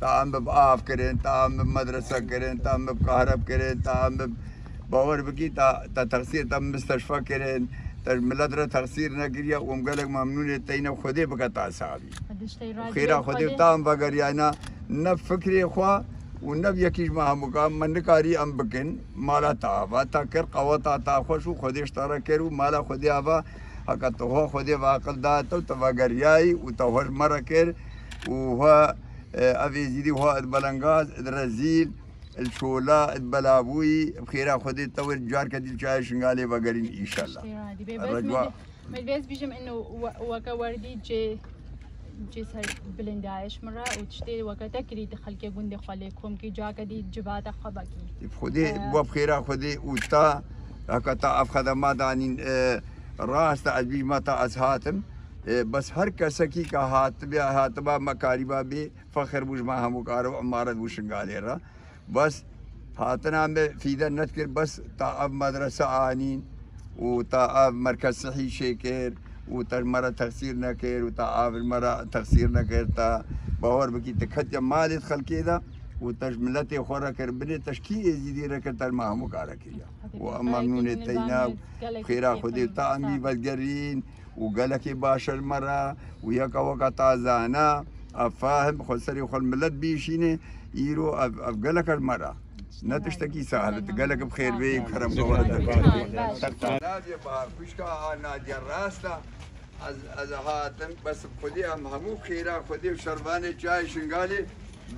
تعام به آف کریں تعام به مدرسہ کریں تعام به قهرب کریں تعام به باور بکی تا, تا تقصیر تا مستشفى کرین تا ملت را تقصیر نگیری اوم گلگ ممنون تین خوده بکا تا صحابی خیره خوده تا هم بگر یعنی نه فکر خوا و نه یکیش ما مقام من نکاری ام بکن مالا تا آوا تا کر قوا تا تا خوشو خودش تارا کرو مالا خوده آوا حقا تو خو خوده واقل دا تو تا بگر یای و تا خوش مرا کر و ها أفي زيدي هو البلنغاز الرزيل الشولا البلابوي بخيرا خدي تطور جار كدي الشاي شنغالي بقرين إن شاء الله. الرجوع. ملبس بيجم إنه وكا وردي جي جي سر بلندايش مرة وتشتري وقتا كري تخلكي قندي خاليكم كي جا كدي جبات خباكي. خدي بو بخيرا خدي وتا هكا اف خدمات عن راس تعجبي متا أزهاتم. بس ہر کسکی کا ہاتبہ حاتبہ مکاربہ بے فخر بوش ماہ مکارو عمارت بو رہا۔ بس حاتنا میں فیدہ نت کر بس تا اب مدرسہ آنین او اب مرکز صحیح شکر او تر مرا تخصیر نہ کر تا اب مرا تخصیر نہ کرتا باور بکی تکھت یا مالیت خلقی دا و تش ملت خورا کر بنے تشکی ازیدی رکر تا ماہ مکارا کریا او امامنون تینا خیرہ خودی تا امی بلگرین وقالك باشر مرة وياك وقتا زانا فاهم خسري خل ملت بيشيني يرو قالك المرة. نه تشتکی سهلت گلک بخیر بی کرم گوارد نادی بار کشکا نادی راستا. از از هاتم بس خودی هم همو خیرا خودی شربان چای شنگالی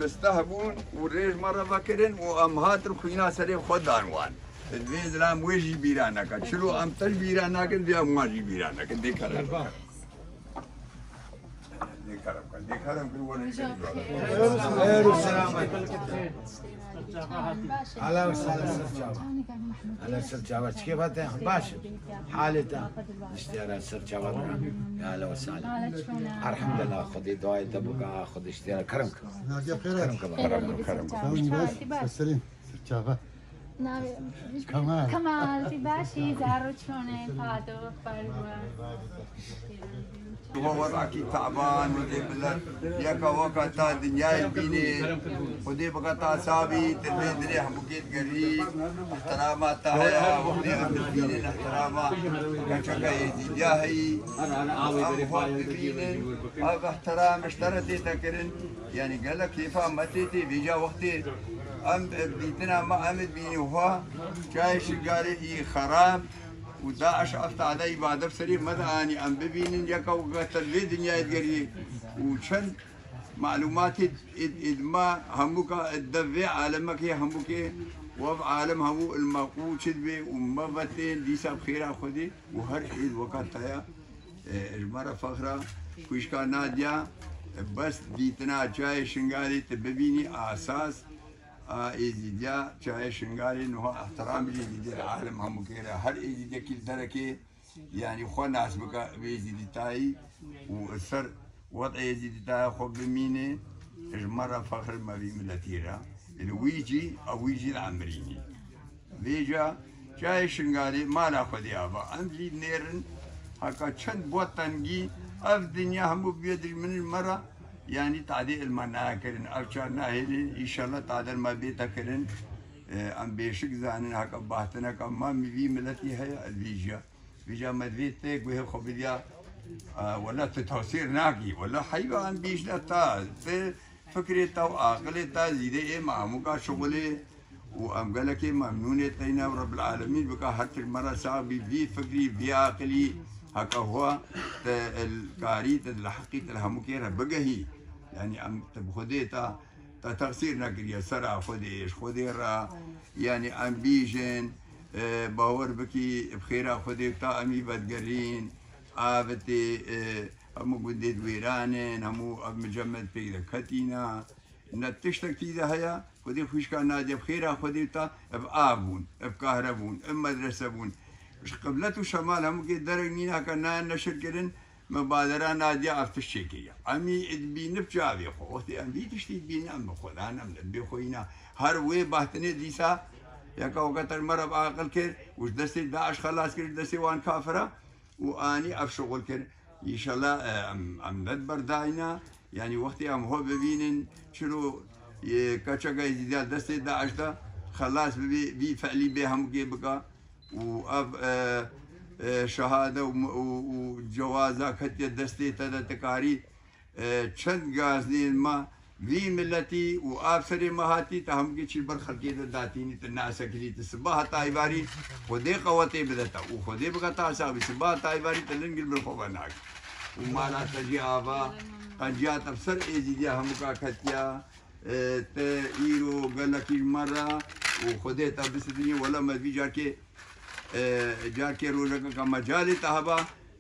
بسته بون و ریش مرا بکرن و امهات رو خوینا سری خود دانوان. ویدلا مویجی بیران نکرد چلو ام تش بیران نکرد یا ماجی بیران نکرد دیکھ رہا رکھا دیکھ رہا رکھا دیکھ رہا رکھا وہ نہیں کرد خیر و سلامت حالا و سلامت چاوا حالا سر چاوا بات ہے باش حالتا اشتیارا سر چاوا یا حالا و سلامت الحمدلله خودی دعای تبوکا خود اشتیارا کرم کرم کرم کرم کرم کرم کرم کرم کرم Kamal. Kamal, ti baci, zarrocione, fado, barba. هو وضعك تعبان ودي بلد يكا وكا تا دنياي بيني ودي بقى تا صابي تربي دري حبكيت قري احتراما تا هيا وخدي عبد الدين احتراما كشكا يجيجاهي ام اب احترام اشترتي تكرن يعني قال لك كيفا متيتي بيجا ام بيتنا ما امد بيني وهو جاي شقالي خراب وداعش أفت علي بعد ماذا أني أم ببين يكا وقتل في دنيا يدري وشن معلومات إدما همك الدفع عالمك هي همك وضع عالم همو المقود شدبي وما بتين دي سب خيرا خدي وهر عيد وقت هيا المرة فخرة كوشكا ناديا بس ديتنا جاي شنغالي تببيني أساس. ايزيديا شاي شنغالي انه احترام ايزيديا العالم هم كيرا. هل ايزيديا كل دركي؟ يعني خو ناس بقى بيزيدي تاي وسر وضع يزيدي تاي خو بميني مرة فخر ما بي ملتيرا الويجي أو ويجي العمريني. بيجا شاي شنغالي ما لا خدي أبا. عندي نيرن هكا چند بوتنجي أف دنيا هم بيد من المره يعني تعديل المناعة كرن أفشار ناهلين إن شاء الله تعديل ما بيتا كرن أم بيشك زانن هكا باهتنا كما مبي ملتي هيا الفيجا. فيجا مدفيتك وهي خبريا ولا تتوسير ناكي ولا حيبا بيش لا تا فكرة تا وعقلة تا زيدة إيه معموكا شغلة وأم قالك ممنونة تينا رب العالمين بكا حتى المرة صعبي بي فكري بي عقلي هكا هو الكاري الحقيقة الهموكيرة بقهي. يعني ام تبخدي تا تا تغسير نكريا سرع خديش خدي را يعني أم بيجن باور بكي بخيرا خدي تا أمي بدقرين آفتي همو قديت ويرانين همو أب مجمد بيدا كتينا. نتشتك تيدا هيا خدي خوشكا نادي بخيرا خدي تا بآبون بكهربون بمدرسة بون. قبلته شمال هم كي درجنينا كنا نشر كرن مبادرة نادي عرفت الشيكية عمي إدبي نبجا بيخو وقتي ام بي تشتي بينا ام خود أنا من بيخوينا هر وي باهتني ديسا. ياكا وقت المرة بعقل كر وش دستي داعش خلاص كر دستي وان كافرة. وآني افشغل كر ان شاء الله أم أم ندبر داينا يعني وقتي أم هو ببينن. شنو؟ كاتشاكا يزيد دستي داعش دا خلاص بي بي فعلي بهم بقى شهاده وجوازك حتى دستي تذكاري چند گازنین ما وی ملتی و آفسر مهاتی تا هم کی چیبر خلقی دا داتینی تا ناسکری تا سبا حتا ایواری خودی قوتی بدتا و خودی بغتا صاحبی سبا حتا ایواری تا لنگل برخوبا ناک. و مالا تجی آبا قنجات افسر ایزی دیا هم کا کتیا تا ایرو گلکی مرا و خودی تا بسدنی ولا مدوی جا که جاکے روزہ کا مجال تحبہ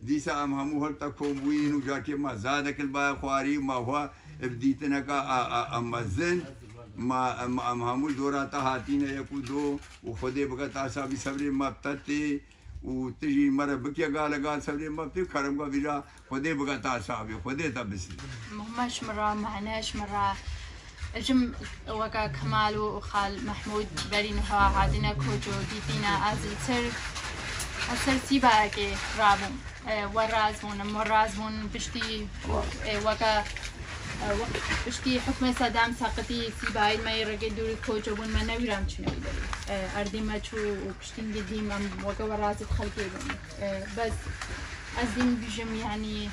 دیسا ام ہموہر تک فوموینو جاکے ما زادہ کل با خواری، ما ہوا اب دیتنا کا امزن ما ام ہمو دورا تا تحاتین یکو دو و خودے بگا تا سابی سبری مبتتے و تجی مر بکیا گا لگا سبری مبتی کرم گا بیرا خودے بکا تاسا بھی خودے تبسی محمد شمرا معناش مرة جم وگا کمال و خال محمود بەرین هەواهادینە کۆچ و دیدینا از تر ئەسەر سیباەکێ رابون. وەڕاز بوونم وەڕاز بوون پشتی وگا بشتی حکم سادام ساقتی سیبایمە ڕێگە دووری کۆچە بوون مە نەویرام چنەوە ئەردی مەچوو و پشتنگی وگا وەکە وەڕازت خلقی بوون بس. بس أزين بجم يعني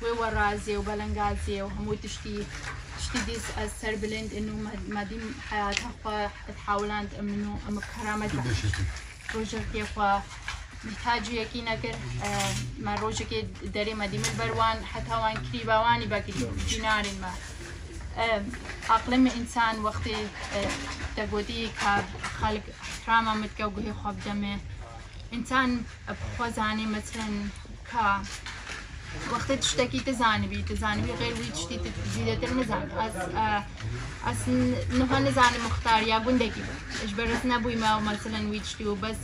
شوي ورازي وبلنغازي وهمو تشتي تشتي ديس السر بلند إنه ما ديم حياتها خوا تحاولان إنه أم كرامة روجر خوا محتاجی یکی نکر ما روزی که داری مدیم البروان حتی وان کریباوانی باقی جنارین ما. عقلم إنسان وقتی تقودی که خلق احترام متقوقه خواب دمه إنسان بخوزاني مثلا وقت تشتكي تزانبي تزانبي غير وي تشتي تزيد المزان أس أس نها نزان مختار يا بندقي إجبرت نبوي ما مثلا وي تشتي وبس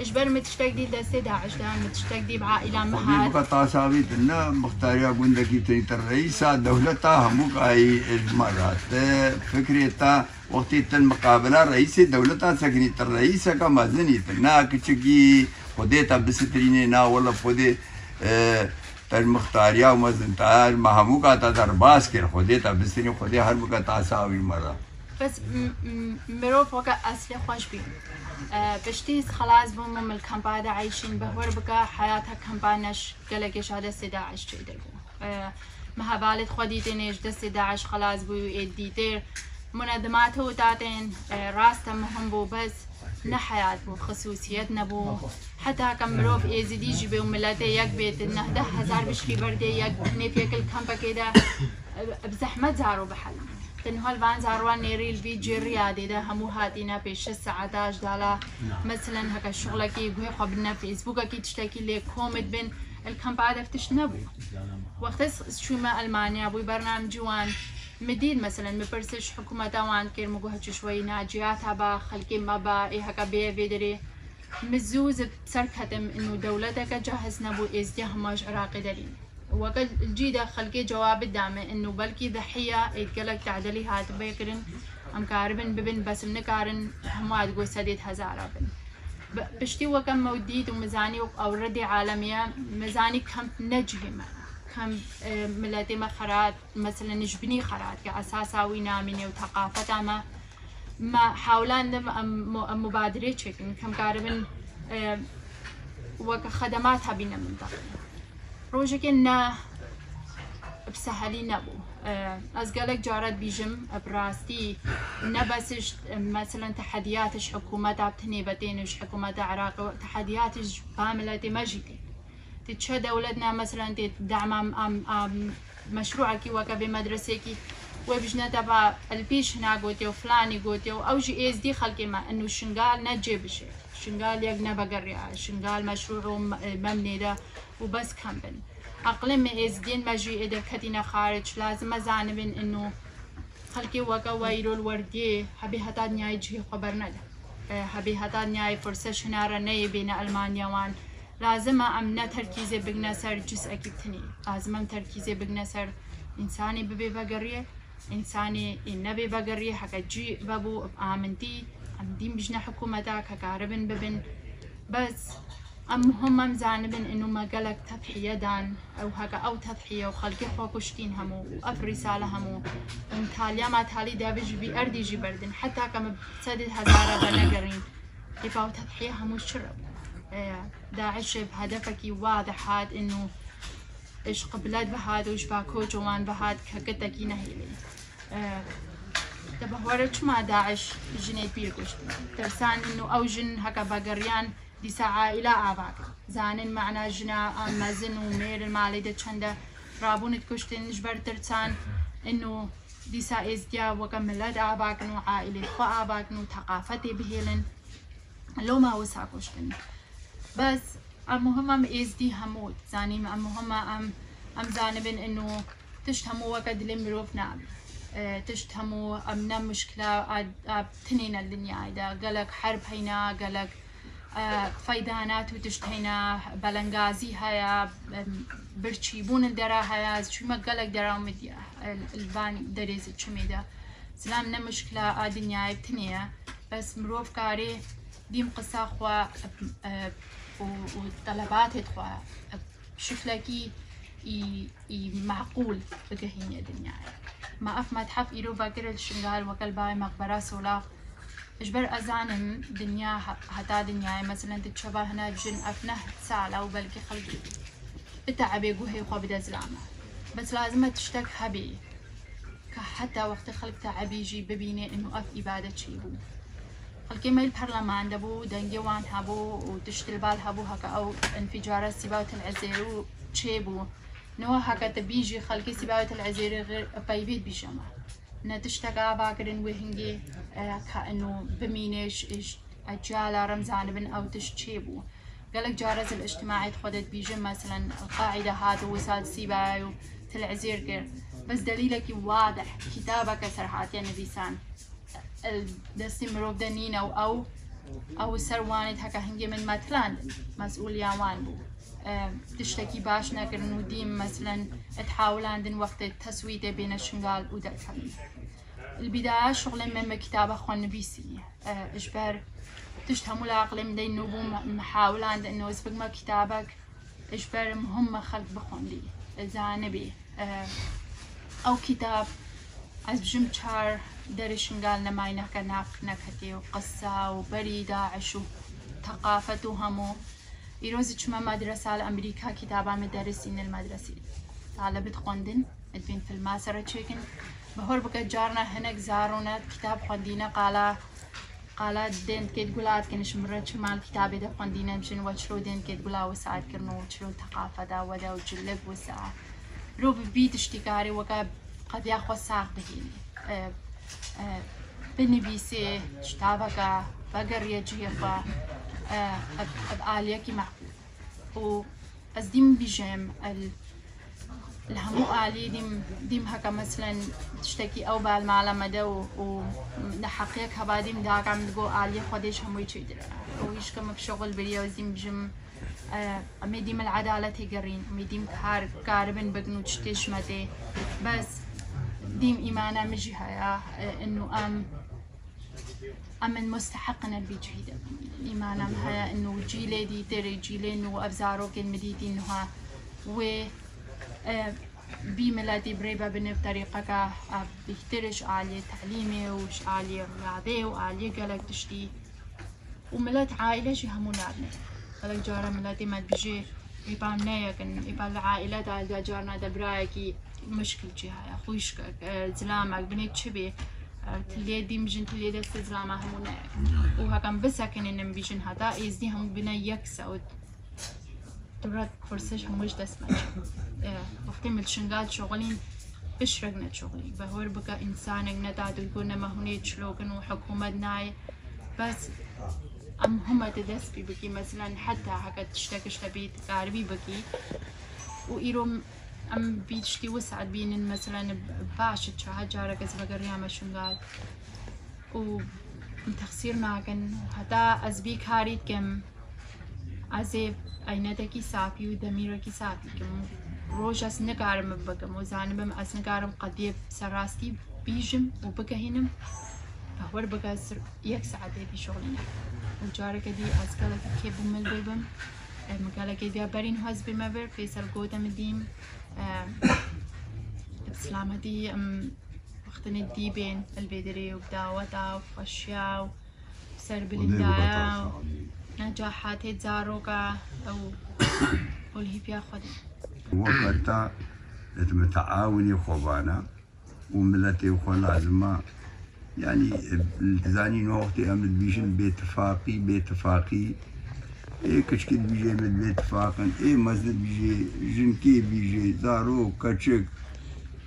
إجبر متشتك دي دستي داعش ده متشتك دي بعائلة مهات بقى صابي تنا مختار يا بندقي تني الرئيس دولتها همك أي مرات فكرة وقت المقابلة رئيس دولتها سكني الرئيس كما زني تنا كتشكي خديتا بستريني نا ولا خدي المختاريا ومزنتار ما همو كاتا درباس كر خديتا بستريني خدي هر بقى تاساوي مرة بس مروف وقع أصلي خوش بي بشتيس خلاص بوم من الكامبادا عايشين بهور بقى حياتها كامبانش قلقش هذا سداعش تشيدر بو. ما بالد خودي تنيش دست داعش خلاص بو يديتر منظمات هو تاتين راستا مهم بو بس. نه حياة بو خصوصيات نبو حتى كم مروف ايزيدي جبه وملاته يك بيت انه ده هزار بشكي برده يك نيف يكل كامبا كده بزحمة زارو بحل تنها البان زاروان نيري جيري عادي ده همو هاتينا بيش الساعتاش دالا. مثلا هكا شغلكي بوهي خبرنا فيسبوك أكيد تشتكي لي كومت بين الكامبا عادة فتش نبو وقت شو ما المانيا بوي برنامج جوان. مدين مثلا مبرسش حكومة وان كير مجوها شوي ناجيات هبا خلقي ما با إيه هكا بيه بيدري مزوز بسر كتم إنه دولتك جاهز نبو إزدي هماش عراقي دليل وقت الجيدة خلقي جواب الدامة إنه بلكي ضحية يتقلق تعدلي هات بيكرن أم كاربن ببن بس منكارن هما تقول سديد هزارة بن. بشتي وكم موديد ومزاني أو ردي عالمية مزاني كم نجهمة. كم ملتي ما خرات مثلا نجبني خرات كأساساوي نامني وثقافة ما ما حاولان مبادرة تشكن كم قاربن وكخدمات هبينا منطقة روجك إن بسهلي نبو. از قالك جارت بيجم براستي نبسش مثلا تحدياتش حكومة بتني بتينش حكومة عراق تحدياتش باملتي مجدي تتشهد اولادنا مثلا تدعم ام ام ام مشروعك وكا بمدرسك وبجنا تبع البيش هنا قوتي وفلاني قوتي او جي اس دي خلقي ما انه الشنقال نجيب شيء شنقال يقنا بقريعة شنقال مشروع ممني ده وبس كمبن اقلم اس دين ما جي ادر كتينا خارج لازم ازانبن انه خلقي وكا ويرو الوردي حبي هتا نياي جي خبرنا ده. حبي هتا نياي فرصة شنارة نيبين المانيا وان. فرسە شنارە نەیە بینە ئەلمانیاوان لازمە ئەم نە تەرکیزێ بگنە سەر جس ئەکیبتنی لازمەم تەرکیزێ بگنە سەر ئینسانی ببێ بەگەڕیە ئینسانی نەبێ بەگەڕیە حەکەجی بەبوو ئامنتی ئەم دیم بژنە حکوومەتا کە کاربن ببن بەس ئەم هەمەم زانبن ئینو مەگەلک تەپحیەدان ئەو هەکە ئەو تەپحیە و خەڵکی خۆکوشتین هەموو ئەفری ساڵە هەموو تالیا ماتالی دابژبی ئەردیژی بردن. حتا کەمە سەدت هزارە بە نەگەڕین ئیپاو تەپحیە هەموو شرە داعش هدفك واضح هاد إنه إيش قبلات بهاد وش باكو جوان بهاد كقتكي نهيلي أه دابا هو ما داعش جنيت بيركوش ترسان إنه أو جن هكا باقريان دیسا عائلە ئاواک زانن معنا ژنا ئامەزن و مێر ماڵی دە چەندە ڕابوونت کوشتنش بەرترچان ئنو دیسا ئێزدیا وەکە ملەت ئاباکن و عائلی خۆ ئاباکن و تەقافەتی بهێلن لۆ ماوەسا کوشتن بەس ئەم مهمەم ئێزدی هەموو زانیم ئەم مهمە ئەم ئەم زانبن ئنو تشت هەموو وەکە دلێ مرۆڤ نابێت تشت هەموو ئەم نە مشکلا تنینە دنیایدا گەلک حرب هەینا گەلک فەیدانات و تشتهێنا بەلەنگازی هەیە برچی بوون دەرا هەیە چمە گەلک دەرامدە البانی دەرێزی چمێدا سلام نەمشکلا ئادنیای تنەیە بەس مرۆڤ کارێ دیم قساخوا و طلباتت خوا. شکلکی معقول بگەهینە دنیای ما ئەف مەتحەف ئیرۆ باگرل شنگال وەکەل باي مەقبەرە سۆلاق اجبر أزانم دنیا هتا دنیای مثلا تتشبه هنا بجن افنه سالة وبلكي خلقي. بتعبي قوهي بدا زلامة. بس لازم تشتك هبي حتى وقت خلق تعبي يجي ببيني انه أف إبادة شيبو خلقي ما البرلمان دبو دنجي وان هبو وتشت البال هبو هكا أو انفجار السباوة العزيرو تشيبو نو هكا تبيجي خلقي سباوة العزيري غير بايبيت بيجمع نتشتغا باقرن وهنجي كأنه بمينش إيش أجيال رمزان بن أو تشتشيبو قالك جارز الاجتماعي تخدت بيجي مثلا القاعدة هذا وساد سيبايو تلعزير غير بس دليلك واضح كتابك صراحة يعني بيسان مروف دنين أو أو أو سروانت هكا هنجي من ماتلان مسؤول ياوان بو تشتكي باش نكرن وديم مثلا تحاول دن وقت التسويت بين الشنغال ودركن البداية شغل من كتابة خوان نبيسي إجبر تشتهم العقل من دين نبو محاول عند إنه إذا ما كتابك إجبر مهم خلق بخون لي إذا نبي أو كتاب از بجم چار درشنگال نمای نکه نفت نکتی و قصة و بری داعش و ثقافت و همو. إيروز چما مدرسة على أمريكا كتابة مدرسين المدرسة. طالبة خوندن ادبين في الماسرة تشيكن بهور بك جارنا هناك زارونا كتاب خوندينا قالا قالا دين كيد قولات كنش مرة شمال كتابة ده خوندينا مشن وشلو دين كيد قولا وساعد كرنو وشلو ثقافة دا ودا وجلب وساعة رو ببيت اشتكاري وكا قد بهيني أه أه بنبيسي شتابك بقر يجيقا بآليكي معقول و از ديم بيجام الهمو آلي ديم ديم هكا مثلا تشتكي أو بالمعلمة ده و نحقيق هبا ديم داك عم تقو آلي خودش همو يشيدر ويش كما بشغل بريا وزيم بجم أمي ديم العدالة تقرين أمي ديم كار كاربن بقنو تشتش متي بس ديم إيمانا مجي هيا إنه أم أمن مستحقنا البيجهيدة إيمانا. هيا إنه جيلي دي تري جيلي إنه أبزارو كن مديدي إنه و بملادي بريبا بني بطريقة بيخترش عالية تعليمي وش عالية رياضية وعالية قالك تشتي. وملات عائلة شي همون لابني قالك جارة ملاتي ما بيجي يبام نايا كن يبام العائلة دا جارنا دبرايكي. مشكل جهة خوشك زلامك بنيت شبي تلي دي مجن تلي دست زلامة همون وهكذا بس هكذا إنم بيجن هذا إزدي هم بنا يكسا دورات فرصش هموش دست مچ وقتی ملشنگات شغلين بشرقنا شغلي بهور بقى إنسانك نداد ويقولنا ما هني شلوكن وحكومة ناي بس أم هم تدس بي بكي مثلا حتى هكا تشتكش تبيت قاربي بكي وإيرو ئەم بیشتی وسعات بینن مەسەرەن باشت چه جارە گەز بەگەڕیامە شنگال و تەخسیر ناکەن هەتا ئەزبی کاریت کەم ئازێ ئەینەتێکی ساپی و دەمیرەکی ساپیکەم ڕۆژ ئەس نەکارم بگەم و زانبم ئەس نەکارم قەدێ سەرڕاستی بیژم و بکەهێنم بەهوەر بگە یەک سعاتێتی شغڵینە و جارەکە دی ئەسکەڵەکە کێ بمل ببم مقالەکە دیا بەرین هەز بمە بەر پێسەر گۆدەمە دیم سلامەتی ئەم وەختنی دیبێن البێدرێ و داوەتا و خۆشیا و سەر بلیندایە و نەجاحاتێ جارۆکە ئەو ئۆلهی پیا خودی وەکەتا متعاونی خۆبانە و ملەتی خۆ لازمە ینی زانی نۆختی ئەمت بیژن بێتفاقی بێتفاقی ئێ کچکت بیژێ من بێتفاقن ئێ مەزت بیژێ ژنکی بیژێ زارۆ کەچک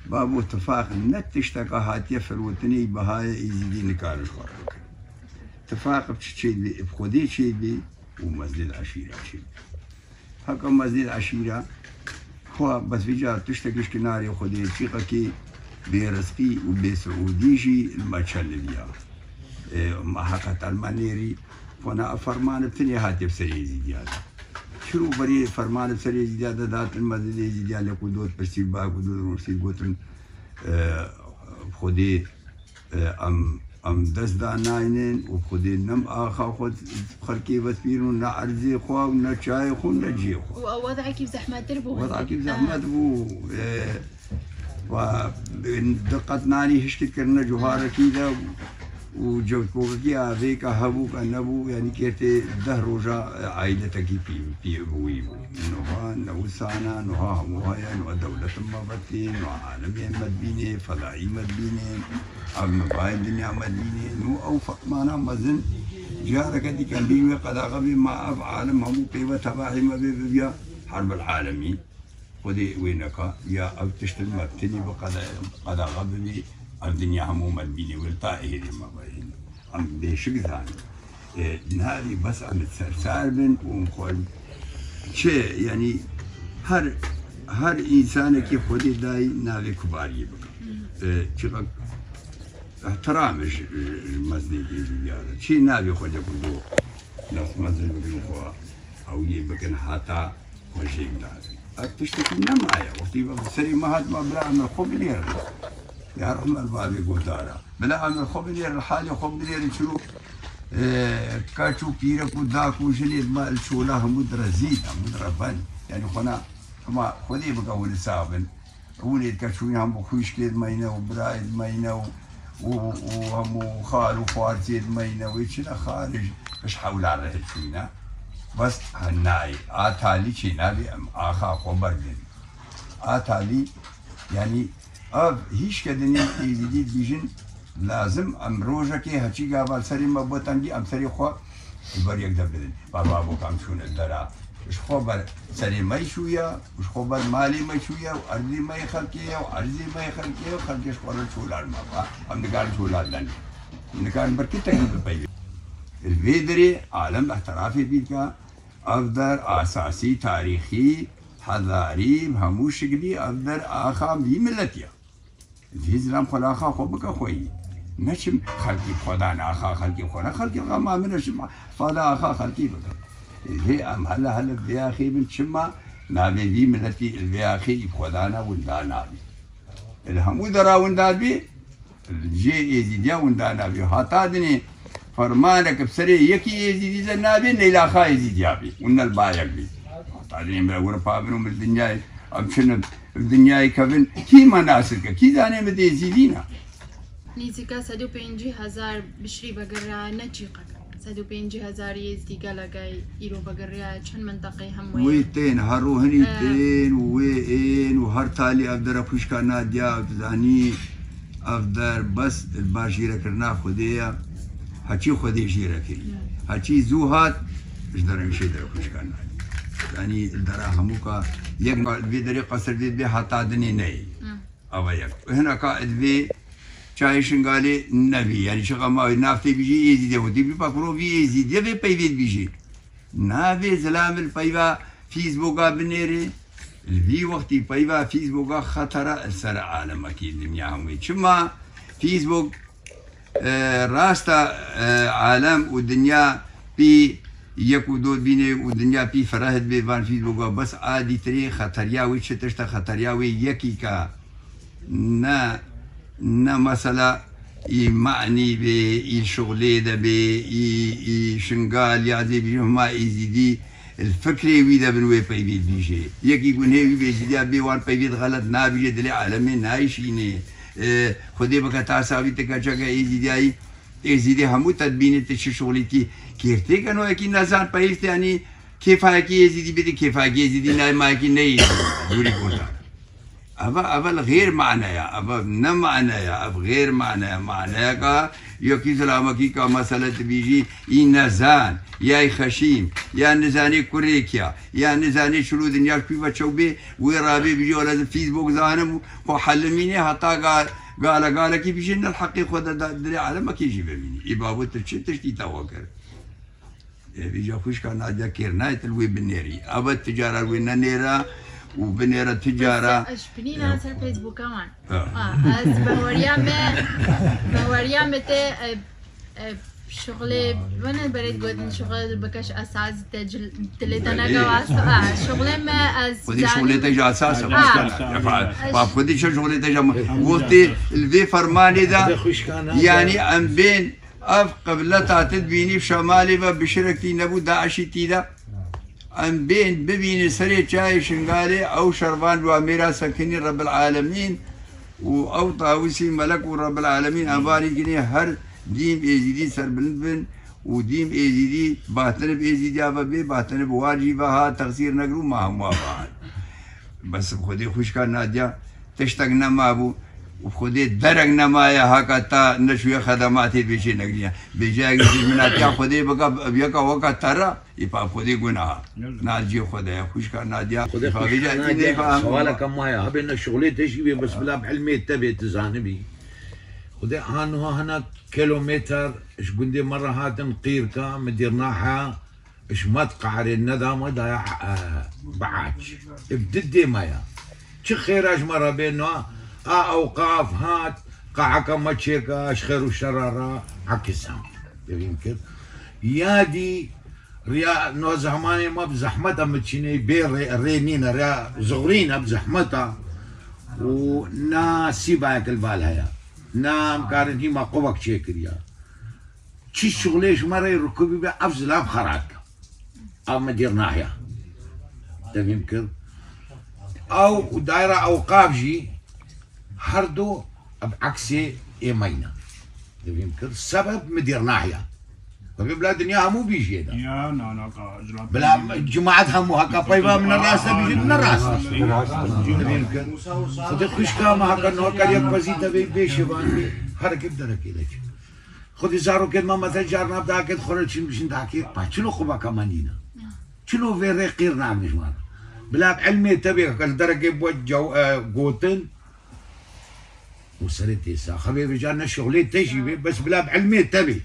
با بۆ تفاقن نە تشتەکە هاتیە فروتنی بەهای ئیزیدی نکارش خۆ تفاق چێ خودێ چێ بێ و مەزلێت عشیرە چێ هەکە مەزلێت عشیرە خوا بەسویجا تشتێکش کناری خودێ چیقەکی بێرزقی فانا افرمان bütün ihatepsel ezidiyada. Şuru bari fermanepsel ezidiyada dağıtın mazide ezidiyale kudot persil bağ kudot persil gotun خودی ام ام دست داناینن و خودی نم آخا خود خرکی بسپیرون نه عرضی خواه نه چای خون نه جی خواه و وضعی که زحمت در بو وضعی که زحمت بو و دقت نانی هشتی کرنه جوهارکی ده دقت نانی هشتکردنە جوهارەکیدا و جەوتکۆگەکی ئاوێکە هەبوو کە نەبوو ینی کێتێ دە ڕۆژە عیلەتەکی پێبووی بوو نوها نەوسانە نوها هەمووهەیە نوە دەولەتم مەبەتێن و عالمێن مەدبینێ فەلایی مەدبینێ ئەمەبای دنیا مەدبینێ و ئەو فەقمانە مەزن جارەکە دیکەن بیوێ قەداغەبی ما ئەف عالم هەموو پێوە تەباهی مەبێ ببیا حرب العالمین خودی وێنەکە یا ئەو تشتن مەبتنی بە قەداغە ببی الدنيا هموما بيني والطائر ما بين عم بيشق ثاني نهاري بس عم تسرسار بن ومخول شيء يعني هر هر انسان كي خودي داي ناوي كباري بك شقق احترامش المزني دي زيادة شي ناوي خودي كله ناس مزني بكن او يبكن حتى وشيء دازي تشتكي نمايا وقتي سري ما هاد ما بلا من خوب ليه يا رحم البابي قدارا بلا عمل خبني الحالي خبني إيه كاتشو كيرا كوداكو شنيد ما الشولا مدرة زيتا مدرة فن يعني خنا ما خذي بقى ولد سابن. ولد كاتشو هم بخوش كيد مينا وبرايد مينا وهم خال وفارسيد مينا ويشنا خارج. مش حول على هالشينا بس هناي آتالي شينا بي آخا خبردن آتالي يعني اب هیچ کدنی ایزیدی بیژن لازم ام روزه که هچی گاوال سری ما بوتنگی ام سری خو بر یک دبدن بابا بو کام شونه درا اش خو بر سری مای شویا اش خو بر مالی مای شویا و ارضی مای خلقیه و ارضی مای خلقیه و خلقش خو رو چولار ما با ام نگار چولار دن نگار بر کی تکلیف پی الویدری عالم احتراف بیکا افدر اساسی تاریخی حضاری همو شکلی افدر آخام بی ملتیه هیزرام خۆ بکە خۆی نەچم خەلکی خۆدا ناخا خەلکی خۆنا خەلکی غەما فادا ئاخا خەلکی بکە هێ ئەم هەلە هەلە بیاخی من چما نابێوی منەتی البیاخی خۆدانە وندا نابی هەموو دەراوندابی جێ ئێزیدیا وندا نابی هاتا دنێ فەرمانەکە سەرێ یەکی ئێزیدیزە نابێت نەیلاخا ئێزیدیابی ونەل بایەک بی. هاتا دنێ بە وەرە پابن و دنیای ئەم چنم دنیای کەبن کیمە ناسکە کی زانێ بە دێزیدینە نزیکە 150هزار بشری بەگەڕا نەچیقەکە 150هزار یزدی گەلەگای ئیرۆ بەگەڕیا چەند منتەقی وی هەمووی تێن هەڕۆهنی تێن و وێ ئێن و هەر تالی ئەفدەرە خوشکە نادیا بزانی ئەفدەر بەس باشگیرەکردنا خودەیە هەچی خودی ژێرەکردی هەچی زوو هات دەرەویشەی دەرە یعنی دراهمو کا یک دوی دری قصر دید بی حتا دنی نی. او یک. هنا کا دوی چای شنگالی نبی یعنی چه ما نافتی بیجی ایزی دیو و دی بی پکرو بی ایزی دیو بی پیوید بیجی ناوی زلام الپیوا فیسبوکا بنیری. الوی وقتی پیوا فیسبوکا خطر سر عالم اکی دنیا همی چما فیسبوک راستا عالم و دنیا بی یەک و دۆ بینێ و دنیا پی فەرەهت بێ بانفید بگووە بەس ئادی تری خەتەریاوی چ تشتە خەتەریاوی یەکی کە نە مەسەلا معنی بێ ئی شغلێ دەبێ شنگال یاازێ بیما ئیزیدی الفکری وی دەبن وێ پەیویل بیژێ یەکی گونێوی بێزیدیا بێوان پەیویت غەلت نابژێ دلێ عالمێ نایشینێ خودێ بکە تاساوی تکە چەکە ئیزیدایی تێزیری کفاکی تبینێتە چ شغلێکی کێرتێکەنەوەکی نەزان پەیفتیانی کێفاکی ێزیدی بێت کێفاگێزیدی نایماکی نەی دووری کۆدان ئەە ئەە لە غیر معنی ئەە نەمانەیە ئە غێر معەیە معەیەەکە یەکی زلامەکی کا مەسەلە این ئی یا خشیم یا یان کره کیا یا نزانی شلو دنیا کی بەچەو چوبه وێ بیجی ولی فیس فیسبوک زانم و خۆ حەلمینێ که قال قال كيف يجي الحقيقة؟ دري على ما كيجي بميني إبابو ترشي تشتي توكر بيجي خوش كان عاد كيرنايت الوي بالنيري أبا التجارة الوي نيرة وبنيرة تجارة. اش بنينا سر فيسبوك كمان. آه. از بهوريام بهوريام ته شغل وأنا بريد قلت شغل بكش أساس تجل تلتنا بلي. قواس آه شغل ما از خذي شغلتك جا أساسا آه. خذي شو شغلتك جا وقتي الفي فرماني ذا. يعني أم بين أف قبلتها تدبيني في شمالي بشركتي نبو داعشي تيدا أم بين ببيني سري شاي شنغالي أو شربان واميرا سكني رب العالمين و أو طاوسي ملك ورب العالمين. امباري جني هر دیم ایزیدی سربلند بن و دیم ایزیدی باطن ایزیدی آبا بی باطن بواجی ها تقصیر نگرو ما هم آبا ہاں۔ بس خودی خوش کار نادیا تشتگ نما بو خودی درگ نمایا حقا تا نشوی خدماتی بیشی نگریا بیشی اگر جزمناتیا خودی بکا بیکا وکا ترا ای پا خودی گناہ۔ ناجی خودی خوش کار نادیا خودی خوش کار نادیا سوالا کم آیا ہبین شغلی تشکی بی بس بلا بحلمی تبی تزانی بی خذ هانو هنا كيلومتر اش قندي مرة هاتن قيركا مديرناها اش متقع الندى ضايع بعاج. بددي مايا شي خيراج مرة بينه آه أوقاف هات قاعك ما تشيكا اش خير وشرارة. عكسها يمكن يادي ريا نو زحماني ما بزحمتها متشيني بين ري- رينينا ريا زغرينا بزحمتها ونا سيباك البالها يا نام کارن هیما قبک چه کریا. چی شغلش مرا رکوبی به افزلاب خراد کم او مدیر ناحیا تفهم کر او دایره او قاب جی هر دو اب عکس ایمینا تفهم کر سبب مدیر ناحیه. ففي بلاد دنياها مو بيجي هذا يا قا جلاب بلا جماعتها مو هكا طيبة من الراس بيجي من الراس خذ خوش كاما هكا نو هكا يك بزيتا بي بيش بان حركة دركي لك خذ زارو كد ما مثلا جارنا بدا كد خرج شنو شنو داكي با شنو خبا كمانينا شنو في رقير نعم جماعة بلا بعلمي تبي هكا درجة بوجو قوتن وصلت يسا خبيبي جانا شغلي تجي بس بلا بعلمي تبي